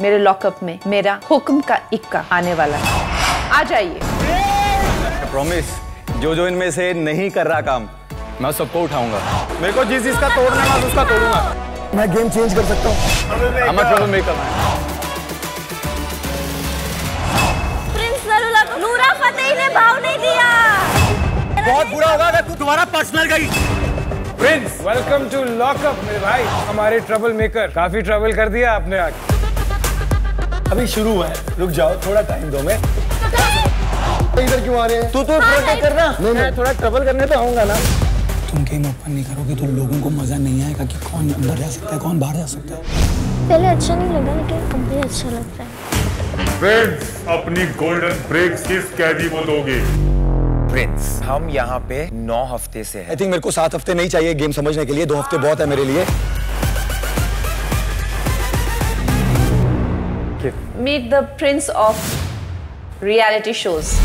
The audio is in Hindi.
मेरे लॉकअप में मेरा हुक्म का इक्का आने वाला है। आ जाइए। प्रॉमिस जो जो इनमें से नहीं कर रहा काम मैं सबको उठाऊँगा। मेरे को जिस जिसका तोड़ना है उसका तोड़ूँगा। मैं गेम चेंज कर सकता हूँ। नूरा फतेही ने भाव नहीं दिया। बहुत बुरा होगा अगर तू तुम्हारा पर्सनल गई। प्रिंस वेलकम टू लॉकअप मेरे भाई। हमारे ट्रबल मेकर काफ़ी ट्रबल कर दिया आपने आज। अभी शुरू हुआ है। रुक जाओ थोड़ा टाइम दो मैं। इधर क्यों आ रहे हैं? तू तो प्रोटेक्ट करना। नहीं मैं थोड़ा ट्रबल करने तो आऊँगा ना। तुम गेम ओपन नहीं करोगे तो लोगों को मज़ा नहीं आएगा कि कौन अंदर जा सकता है कौन बाहर जा सकता है। पहले अच्छा नहीं लगा लेकिन अब भी अच्छा लगता है। फ्रेंड्स अपनी गोल्डन ब्रेक्स किस कैदी को दोगे? प्रिंस हम यहाँ पे नौ हफ़्ते से हैं। आई थिंक मेरे को सात हफ़्ते नहीं चाहिए गेम समझने के लिए दो हफ़्ते बहुत है मेरे लिए। Okay. Meet the prince of reality shows.